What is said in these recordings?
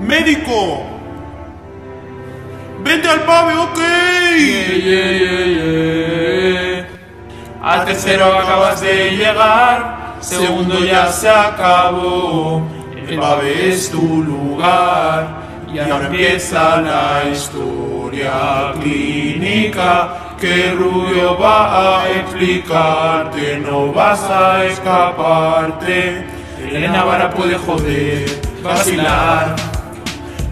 Médico. Vente al pave, ok. Al tercero acabas de llegar, segundo ya se acabó. El pave es tu lugar y ahora empieza la historia clínica que Rubio va a explicarte. No vas a escaparte. Elena Vara puede joder, vacilar.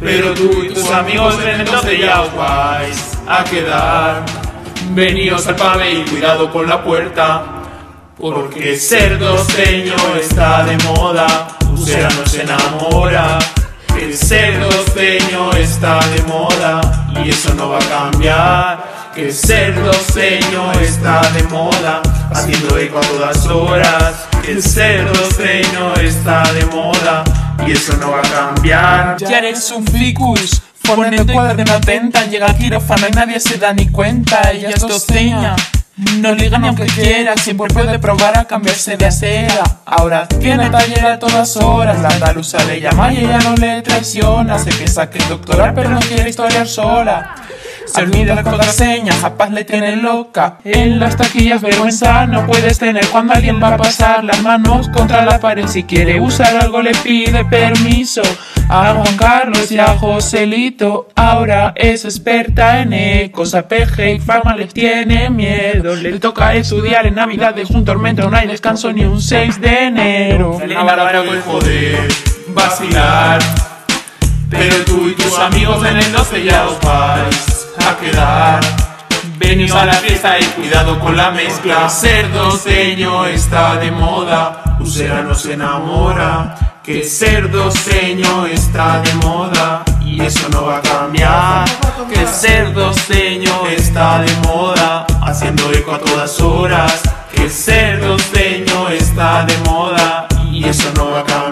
Pero tú y tus amigos en entonces ya os vais a quedar. Veníos al pave y cuidado con la puerta. Porque ser doceño está de moda, Usera no se enamora. El ser doceño está de moda y eso no va a cambiar. Que ser doceño está de moda, haciendo eco a todas horas. Que ser doceño está de moda y eso no va a cambiar. Ya eres un ficus, poniendo cuaderno atenta, llega al quirófano y nadie se da ni cuenta, ella es doceña. No liga ni aunque quiera, siempre puede probar a cambiarse de acera. Ahora tiene taller a todas horas, la andaluza le llama y ella no le traiciona. Se piensa que es doctora, pero no quiere historiar sola. Se olvida la contraseña, capaz le tiene loca. En las taquillas vergüenza no puedes tener cuando alguien va a pasar las manos contra la pared. Si quiere usar algo le pide permiso a Juan Carlos y a Joselito. Ahora es experta en ecos, APG y Farma les tiene miedo. Le toca estudiar en Navidad, es un tormento, no hay descanso ni un 6 de enero. Puede joder, vacilar. Pero tú y tus amigos en el 12 ya os a quedar. Venís a la fiesta y cuidado con la mezcla. Ser doceño está de moda, Usera no se enamora. Que ser doceño está de moda y eso no va a cambiar. Que ser doceño está de moda, haciendo eco a todas horas. Que ser doceño está de moda y eso no va a cambiar.